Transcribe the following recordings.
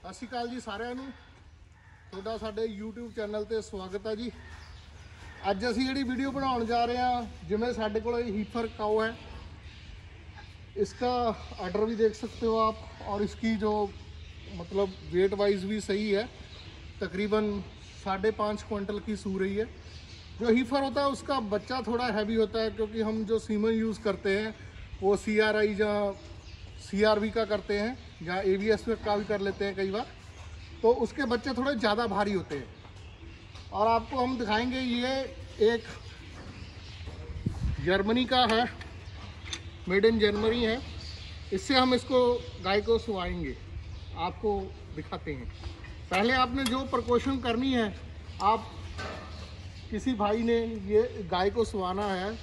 ਸਤਿ ਸ਼੍ਰੀ ਅਕਾਲ ਜੀ ਸਾਰਿਆਂ ਨੂੰ ਤੁਹਾਡਾ ਸਾਡੇ YouTube ਚੈਨਲ ਤੇ ਸਵਾਗਤ ਹੈ ਜੀ ਅੱਜ ਅਸੀਂ ਜਿਹੜੀ ਵੀਡੀਓ ਬਣਾਉਣ ਜਾ ਰਹੇ ਹਾਂ ਜਿਵੇਂ ਸਾਡੇ ਕੋਲ ਹੀਫਰ ਕਾਉ ਹੈ इसका आर्डर भी देख सकते हो आप और इसकी जो मतलब वेट वाइज भी सही है तकरीबन साढ़े पाँच क्विंटल की सू रही है जो हीफर होता है उसका बच्चा थोड़ा हैवी होता है क्योंकि हम जो सीमन यूज़ करते हैं वो सी आर आई या सी आर वी का करते हैं, या ए वी एस का भी कर लेते हैं कई बार तो उसके बच्चे थोड़े ज़्यादा भारी होते हैं। और आपको हम दिखाएँगे, ये एक जर्मनी का है, मेड इन जर्मनी है। इससे हम इसको गाय को सुवाएँगे आपको दिखाते हैं। पहले आपने जो प्रकोशन करनी है, आप किसी भाई ने ये गाय को सुवाना है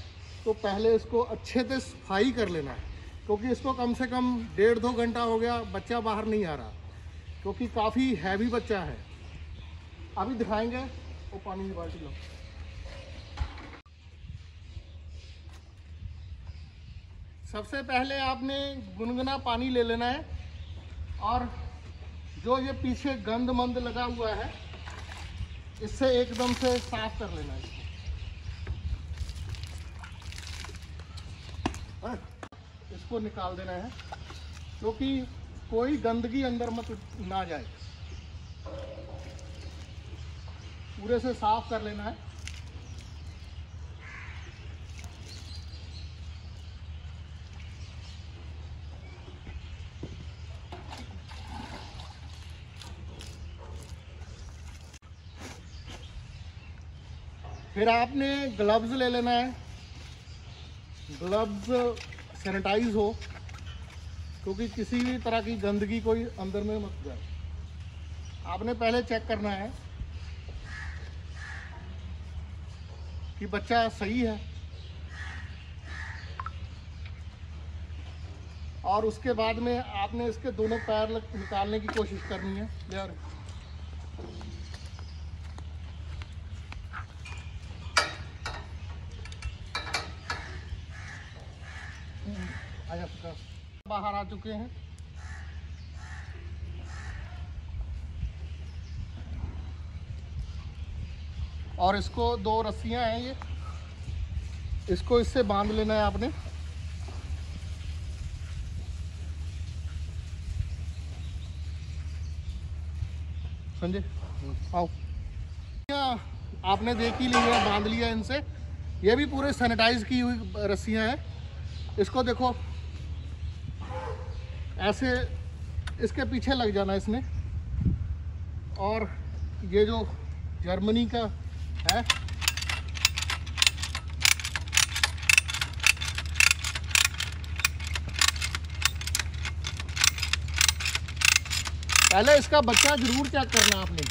तो पहले इसको अच्छे से सफ़ाई कर लेना है। क्योंकि इसको कम से कम डेढ़ दो घंटा हो गया, बच्चा बाहर नहीं आ रहा। क्योंकि काफ़ी हैवी बच्चा है। अभी दिखाएँगे, वो पानी की बाल्टी लो। सबसे पहले आपने गुनगुना पानी ले लेना है और जो ये पीछे गंद मंद लगा हुआ है, इससे एकदम से साफ़ कर लेना है। इसको निकाल देना है, क्योंकि कोई गंदगी अंदर मत ना जाए। पूरे से साफ़ कर लेना है। फिर आपने ग्लव्स ले लेना है। ग्लव्स सैनिटाइज हो, क्योंकि किसी भी तरह की गंदगी कोई अंदर में मत जाए। आपने पहले चेक करना है कि बच्चा सही है और उसके बाद में आपने इसके दोनों पैर निकालने की कोशिश करनी है। यार बाहर आ चुके हैं। और इसको दो रस्सियाँ हैं ये। इसको इससे बाँध लेना है आपने। संजय आओ। आपने देख ही लिया बाँध लिया इनसे। ये भी पूरे सैनिटाइज की हुई रस्सियाँ हैं। इसको देखो। ऐसे इसके पीछे लग जाना इसमें। और ये जो जर्मनी का है, पहले इसका बच्चा ज़रूर चेक करना आपने।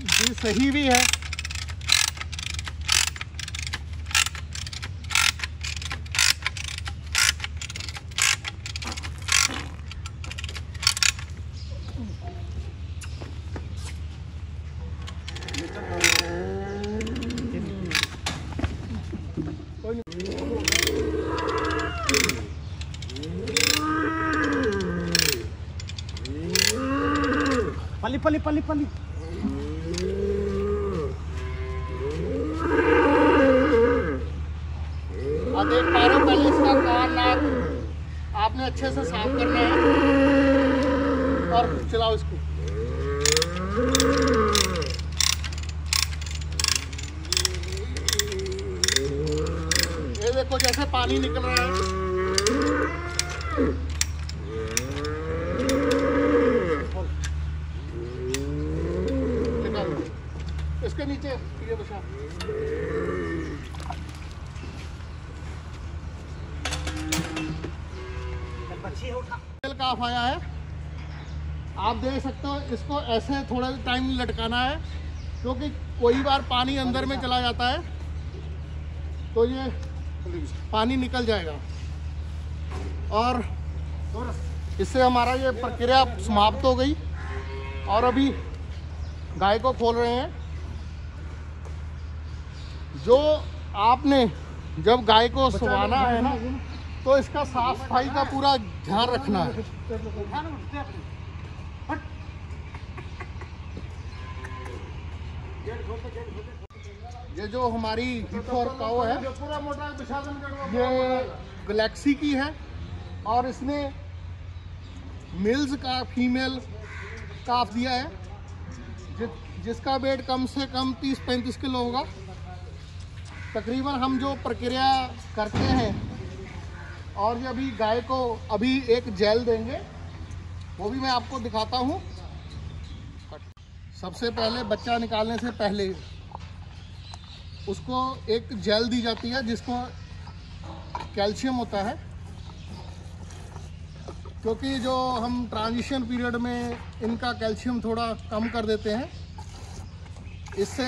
ये सही भी है। पल्ली पल्ली पल्ली आप देख पा रहे पहले इसका कान, नाक, आपने अच्छे से साफ़ करना है। और चलाओ इसको ये देखो जैसे पानी निकल रहा है। इसके नीचे, ये बचा काफ आया है। आप देख सकते हो, इसको ऐसे थोड़ा टाइम लटकाना है, क्योंकि कोई बार पानी अंदर में चला जाता है। तो ये पानी निकल जाएगा। और इससे हमारा ये प्रक्रिया समाप्त हो गई। और अभी गाय को खोल रहे हैं। जो आपने जब गाय को सुवाना है ना तो इसका साफ़ सफ़ाई का पूरा ध्यान रखना है। ये जो हमारी हिफोर काओ है ये गलेक्सी की है और इसने मिल्स का फीमेल काफ दिया है जि, जिसका वेट कम से कम 30-35 किलो होगा। तकरीबन हम जो प्रक्रिया करते हैं और ये अभी गाय को अभी एक जेल देंगे वो भी मैं आपको दिखाता हूँ। सबसे पहले बच्चा निकालने से पहले उसको एक जेल दी जाती है जिसको कैल्शियम होता है। क्योंकि जो हम ट्रांजिशन पीरियड में इनका कैल्शियम थोड़ा कम कर देते हैं, इससे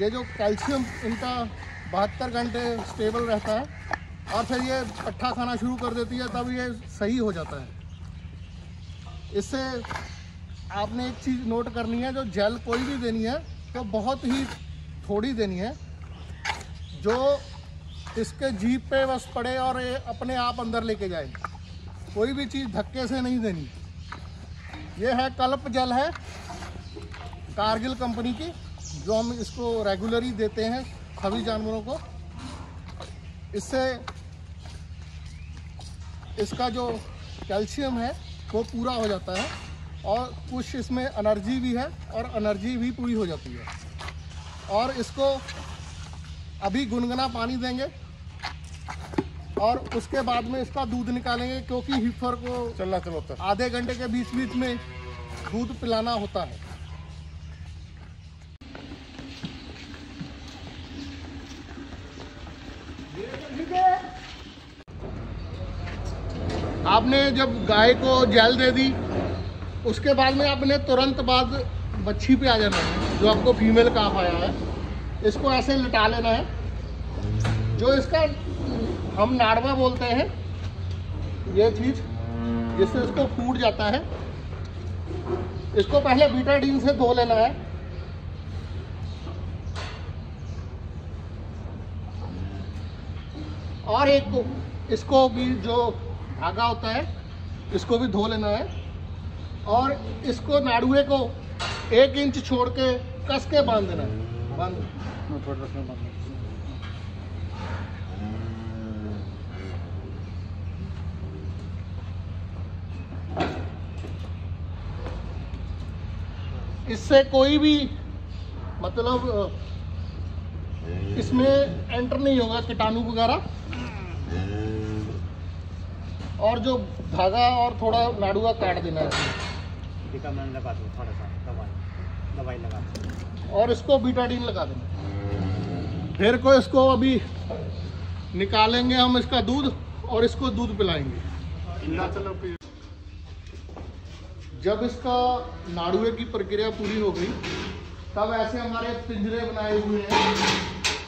ये जो कैल्शियम इनका बहत्तर घंटे स्टेबल रहता है और फिर ये पट्ठा खाना शुरू कर देती है, तब ये सही हो जाता है। इससे आपने एक चीज़ नोट करनी है, जो जेल कोई भी देनी है तो बहुत ही थोड़ी देनी है। जो इसके जीप पे बस पड़े और ये अपने आप अंदर लेके जाए। कोई भी चीज़ धक्के से नहीं देनी। ये है कल्प जल है, कारगिल कंपनी की, जो हम इसको रेगुलरली देते हैं सभी जानवरों को। इससे इसका जो कैल्शियम है, वो पूरा हो जाता है और कुछ इसमें एनर्जी भी है और एनर्जी भी पूरी हो जाती है। और इसको अभी गुनगुना पानी देंगे और उसके बाद में इसका दूध निकालेंगे क्योंकि हिफर को चलना चलो आधे घंटे के बीच बीच में दूध पिलाना होता है। आपने जब गाय को जैल दे दी उसके बाद में आपने तुरंत बाद बच्ची पे आ जाना है जो आपको फीमेल काफ आया है। इसको ऐसे लिटा लेना है। जो इसका हम नाड़वा बोलते हैं, ये चीज़, जिससे इसको फूट जाता है। इसको पहले बीटाडीन से धो लेना है। और एक इसको भी जो धागा होता है, इसको भी धो लेना है। और इसको नाड़ुए को एक इंच छोड़ के कस के बाँध देना है। इससे कोई भी मतलब इसमें एंटर नहीं होगा कीटाणु वगैरह। और जो धागा और थोड़ा नाड़ुआ काट देना है। टीका मैंने लगा दो थोड़ा सा दवाई दवाई लगा दो। और इसको बीटाडीन लगा देंगे। फिर को इसको अभी निकालेंगे हम इसका दूध और इसको दूध पिलाएँगे। जब इसका नाड़ुए की प्रक्रिया पूरी हो गई, तब ऐसे हमारे पिंजरे बनाए हुए हैं,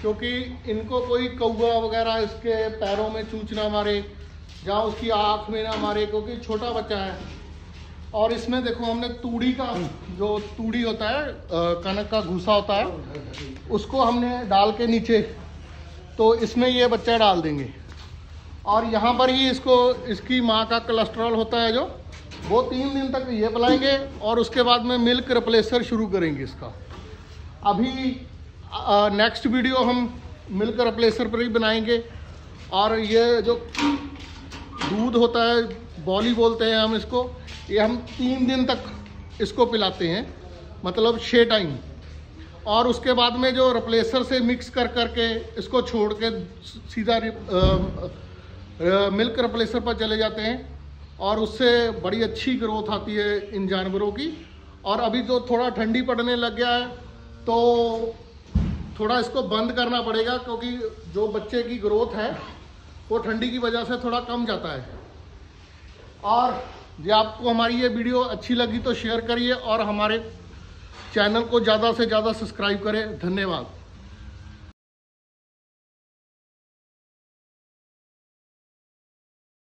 क्योंकि इनको कोई कौआ वगैरह इसके पैरों में चूच ना मारे, या उसकी आँख में ना मारे, क्योंकि छोटा बच्चा है और इसमें देखो हमने तूड़ी का जो तूड़ी होता है कनक का घूसा होता है उसको हमने डाल के नीचे तो इसमें ये बच्चा डाल देंगे। और यहाँ पर ही इसको इसकी माँ का कोलेस्ट्रॉल होता है जो वो तीन दिन तक ये पिलाएँगे और उसके बाद में मिल्क रिप्लेसर शुरू करेंगे इसका। अभी नेक्स्ट वीडियो हम मिल्क रिप्लेसर पर ही बनाएँगे। और ये जो दूध होता है बॉली बोलते हैं हम इसको। ये हम तीन दिन तक इसको पिलाते हैं मतलब छः टाइम। और उसके बाद में जो रिप्लेसर से मिक्स कर करके इसको छोड़ के सीधा मिल्क रिप्लेसर पर चले जाते हैं। और उससे बड़ी अच्छी ग्रोथ आती है इन जानवरों की। और अभी जो थोड़ा ठंडी पड़ने लग गया है तो थोड़ा इसको बंद करना पड़ेगा, क्योंकि जो बच्चे की ग्रोथ है, वो ठंडी की वजह से थोड़ा कम जाता है। और जो आपको हमारी ये वीडियो अच्छी लगी तो शेयर करिए और हमारे चैनल को ज़्यादा से ज़्यादा सब्सक्राइब करें। धन्यवाद।